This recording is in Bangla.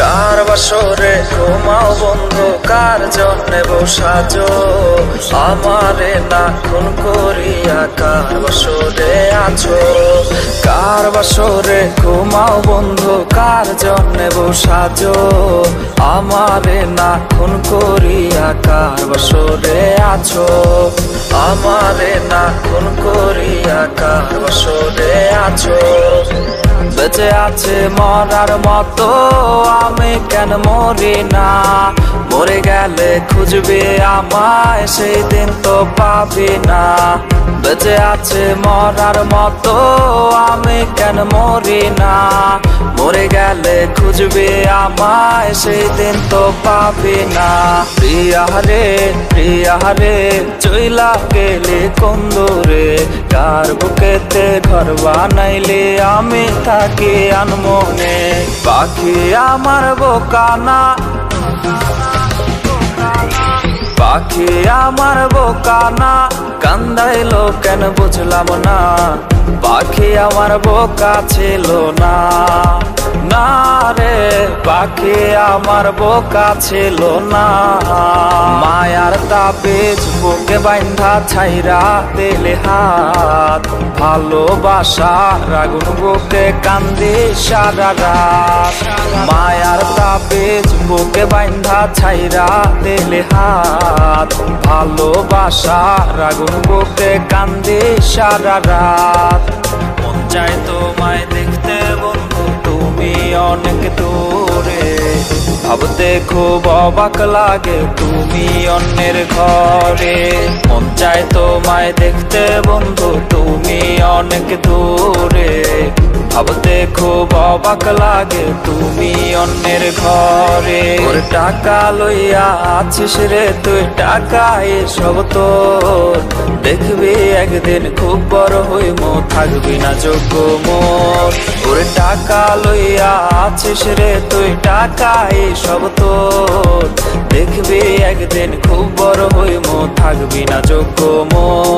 বাসরে ঘুমাও বন্ধু? কার জন্যে বসাজো আমারে না খুন করিয়া কার বাসরে আছো? কার বাসরে ঘুমাও বন্ধু? কার জন্যে বসাজো আমারে না খুন করিয়া কার বাসরে আছো? আমারে না খুন করিয়া কার বাসরে আছো? বেঁচে আছে মরার মতো আমি কেন মরি না? মরে গেলে খুঁজবে আমায়, সেই দিন তো পাবি না। বেঁচে আছে মরার মতো, আমি কেন মরি না? মরে গেলে খুঁজবে আমায়, সেই দিন তো পাবি না। প্রিয়া রে প্রিয়া রে, চইলা গেলে কন্দরে। কার বুকেতে ঘর বানাইলে, আমি থাকি আনমনে। পাখি আমার বোকানা পাখি আমার বোকা না কান্দাই কেন বুঝলাম না। পাখি আমার বোকা ছিল না। না রে, পাখি আমার বোকা ছিল না। মায়ার তাবিজ বুকে বাইন্ধা ছাইরা দিলে হাত। ভালোবাসা রাগুন বুকে কান্দি সারা রাত। মায়ার তাবিজ বুকে বাইন্ধা ছাইরা দিলে হাত। ভালোবাসা রাগুন বুকে কান্দি সারা রাত। বন্ধু তুমি দূরে। ভাবতে খুব অবাক লাগে তুমি অন্যের ঘরে। মন চায় তোমায় দেখতে বন্ধু, তুমি অনেক দূরে। ভাবতে খুব অবাক লাগে তুমি অন্যের ঘরে। ওর টাকা লইয়া আছিস রে তুই, টাকা এসব তোর। দেখবি একদিন খুব বড় হইম, থাকবি না যোগ্য মোর। ওর টাকা লইয়া আছিস রে তুই টাকা সব তোর। দেখবি একদিন খুব বড় হইম, থাকবি না যোগ্য মোর